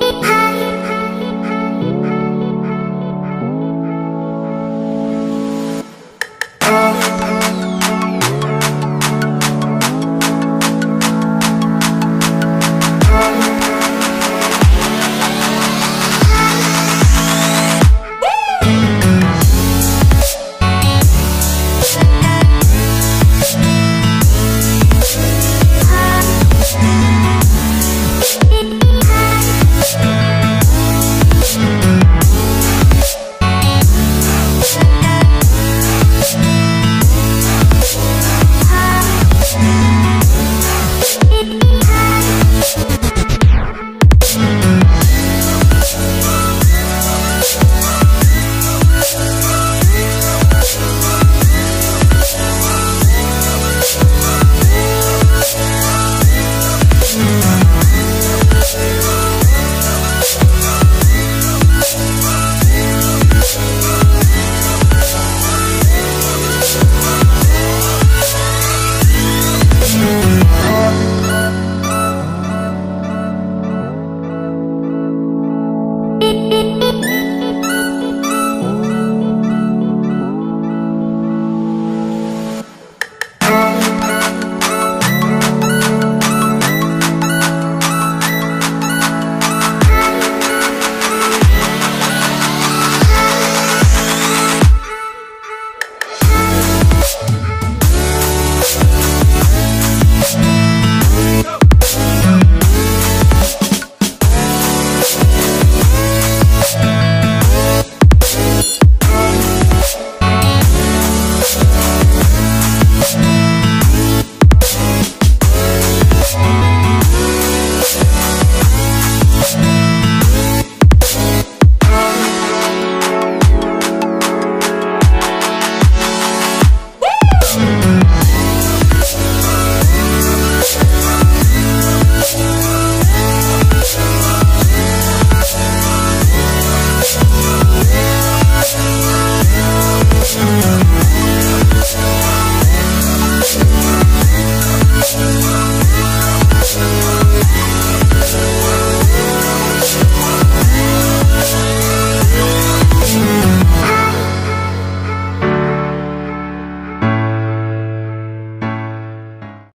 Hi.